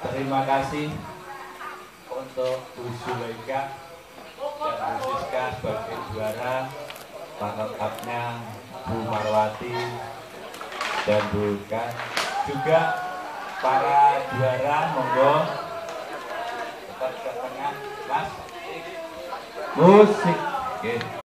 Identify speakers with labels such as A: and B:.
A: Terima kasih untuk Bu Zulaika dan Bu Siska sebagai juara runner Bu Marwati dan Bu Kan juga para juara monggo. Tetap ke tengah mas. Musik Good.